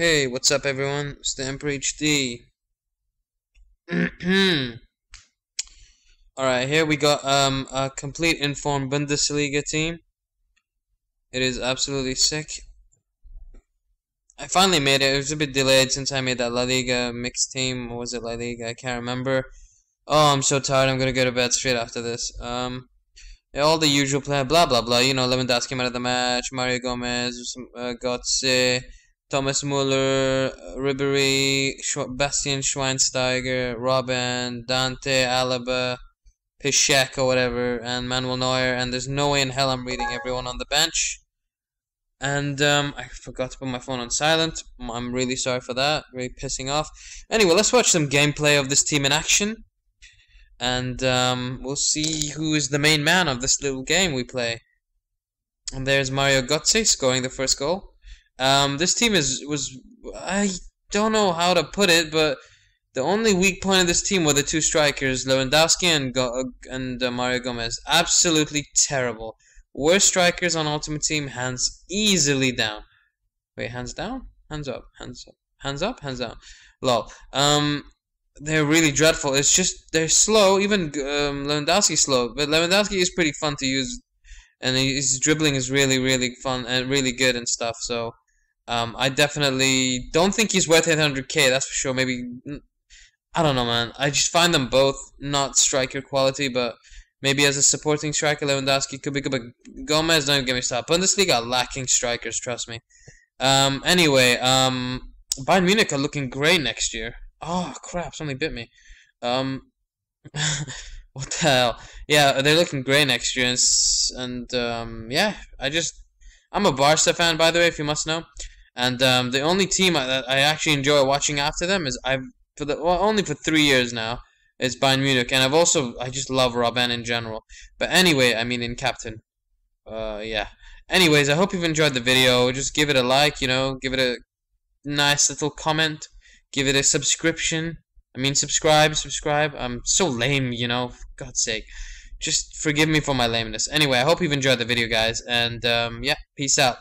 Hey, what's up everyone? It's the HD. Alright, here we got um, a complete informed Bundesliga team. It is absolutely sick. I finally made it. It was a bit delayed since I made that La Liga mixed team. Was it La Liga? I can't remember. Oh, I'm so tired. I'm gonna go to bed straight after this. Um, all the usual plan, blah blah blah. You know, Lewandowski out of the match, Mario Gomez, uh, Götze, Thomas Muller, Ribery, Bastian Schweinsteiger, Robben, Dante, Alaba, Piszczek or whatever, and Manuel Neuer. And there's no way in hell I'm reading everyone on the bench. And um, I forgot to put my phone on silent. I'm really sorry for that. Really pissing off. Anyway, let's watch some gameplay of this team in action. And um, we'll see who is the main man of this little game we play. And there's Mario Götze scoring the first goal. Um, this team is was I don't know how to put it, but the only weak point of this team were the two strikers, Lewandowski and Go and uh, Mario Gomez. Absolutely terrible. Worst strikers on Ultimate Team, hands easily down. Wait, hands down? Hands up, hands up, hands up, hands down. Lol. Um, they're really dreadful. It's just they're slow. Even um, Lewandowski's slow, but Lewandowski is pretty fun to use, and his dribbling is really, really fun and really good and stuff. So um, I definitely don't think he's worth 800k. That's for sure. Maybe I don't know, man. I just find them both not striker quality, but maybe as a supporting striker, Lewandowski could be good. But Gomez, don't get me started. Bundesliga lacking strikers. Trust me. Um, anyway, um, Bayern Munich are looking great next year. Oh crap! Something bit me. Um, what the hell? Yeah, they're looking great next year, and, and um, yeah, I just I'm a Barca fan, by the way, if you must know. And um, the only team I, that I actually enjoy watching after them is I've for the well only for three years now is Bayern Munich, and I've also I just love Robben in general. But anyway, I mean in captain. Uh, yeah. Anyways, I hope you've enjoyed the video. Just give it a like, you know, give it a nice little comment, give it a subscription. I mean, subscribe, subscribe. I'm so lame, you know, for God's sake. Just forgive me for my lameness. Anyway, I hope you've enjoyed the video, guys, and um, yeah, peace out.